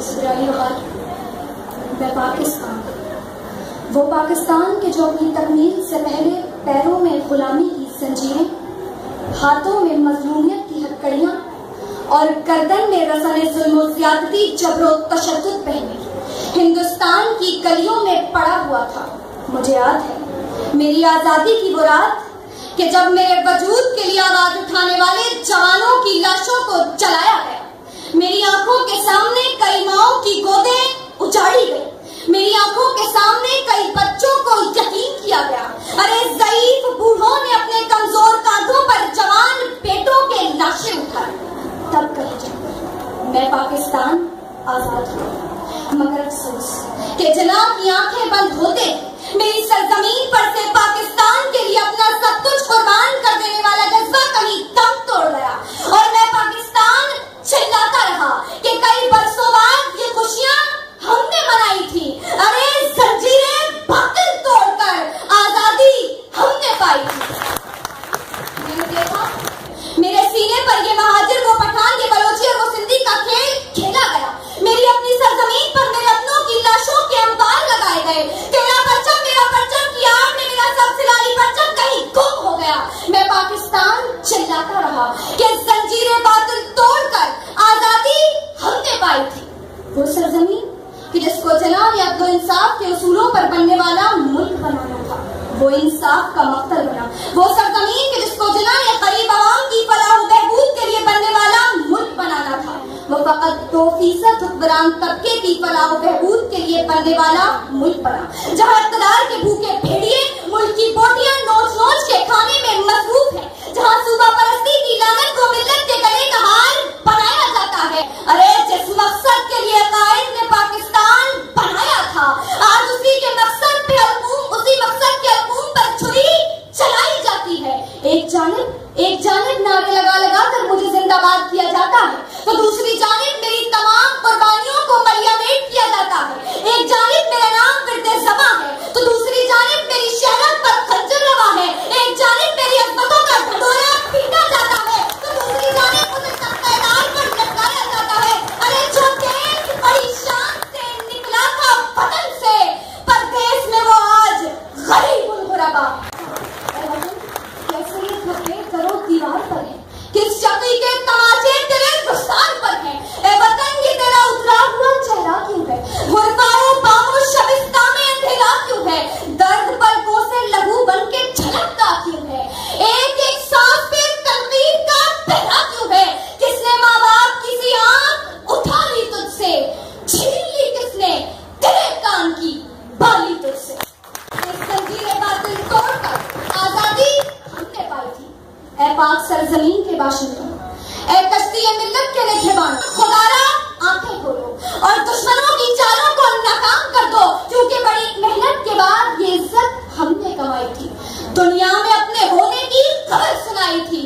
Israel और पाकिस्तान। वो पाकिस्तान के जो अपनी तकमील से पहले पैरों में गुलामी की जंजीरें हाथों में मजलूमियत की हथकड़िया और गर्दन में रसन जुल्मोज्यादती जबरो तशद पहने, हिंदुस्तान की गलियों में पड़ा हुआ था। मुझे याद है, मेरी आज़ादी की बुरात कि जब मेरे वजूद के लिए आवाज़ उठाने वाले जवानों की लाशों पाकिस्तान आज़ाद हुआ मगर अफसोस के जनाब की आँखें बंद होते मेरी सरजमीन पर से इंसाफ के उसूलों पर बनने वाला मुल्क बनाना था। वो इंसाफ का मकतल बना। वो सरजमीन के जिसको जिला ने करीब आवाम की फलाह बहबूद के लिए बनने वाला मुल्क बनाना था, वो फकत दो फ़ीसद हुक्मरान तबके की फलाह बहबूद के लिए बनने वाला मुल्क बना। जहाँ इकदार के भूखे भेड़िए, मुल्क की बोटियाँ नोच नोच के खाने में मज़बूत एक जानब एक जानब नारे लगा लगा कर मुझे जिंदाबाद किया जाता है। तो दूसरी जानब मेरी ए कश्ती मिल्लत के निगहबान खुदारा आँखें खोलो और दुश्मनों की चालों को नाकाम कर दो। क्योंकि बड़ी मेहनत के बाद ये इज़्ज़त हमने कमाई थी। दुनिया में अपने होने की खबर सुनाई थी।